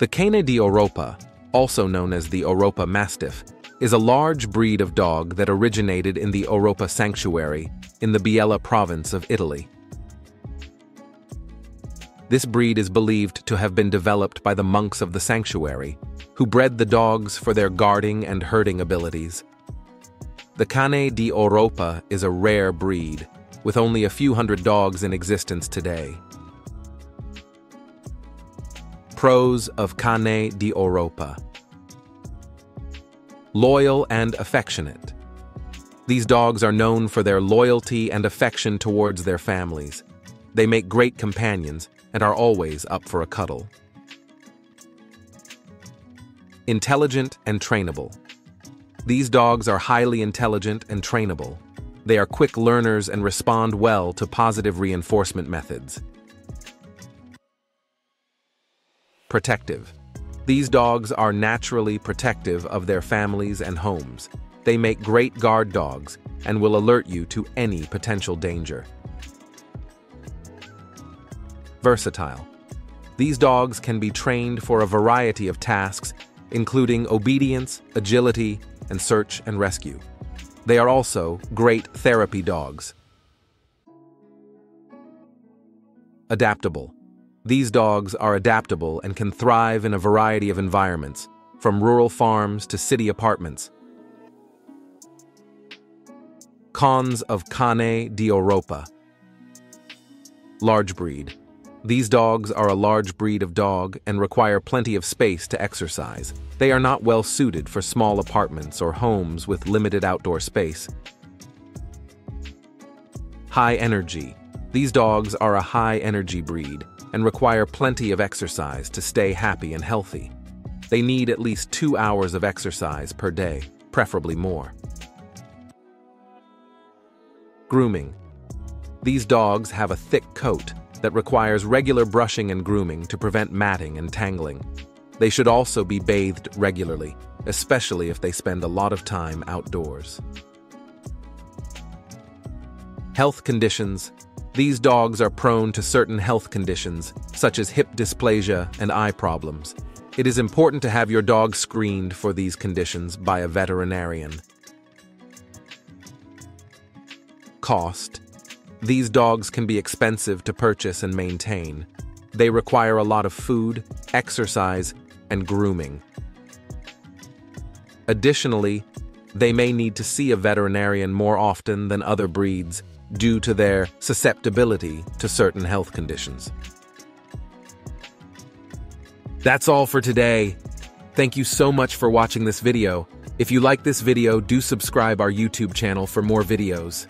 The Cane di Oropa, also known as the Oropa Mastiff, is a large breed of dog that originated in the Oropa Sanctuary in the Biella province of Italy. This breed is believed to have been developed by the monks of the sanctuary, who bred the dogs for their guarding and herding abilities. The Cane di Oropa is a rare breed, with only a few hundred dogs in existence today. Pros of Cane di Oropa Loyal and affectionate. These dogs are known for their loyalty and affection towards their families. They make great companions and are always up for a cuddle. Intelligent and trainable. These dogs are highly intelligent and trainable. They are quick learners and respond well to positive reinforcement methods. Protective. These dogs are naturally protective of their families and homes. They make great guard dogs and will alert you to any potential danger. Versatile. These dogs can be trained for a variety of tasks, including obedience, agility, and search and rescue. They are also great therapy dogs. Adaptable. These dogs are adaptable and can thrive in a variety of environments, from rural farms to city apartments. Cons of Cane di Oropa Large breed. These dogs are a large breed of dog and require plenty of space to exercise. They are not well suited for small apartments or homes with limited outdoor space. High energy. These dogs are a high energy breed and require plenty of exercise to stay happy and healthy. They need at least two hours of exercise per day, preferably more. Grooming. These dogs have a thick coat that requires regular brushing and grooming to prevent matting and tangling. They should also be bathed regularly, especially if they spend a lot of time outdoors. Health conditions these dogs are prone to certain health conditions, such as hip dysplasia and eye problems. It is important to have your dog screened for these conditions by a veterinarian. Cost. These dogs can be expensive to purchase and maintain. They require a lot of food, exercise, and grooming. Additionally, they may need to see a veterinarian more often than other breeds due to their susceptibility to certain health conditions. That's all for today. Thank you so much for watching this video. If you like this video, do subscribe our YouTube channel for more videos.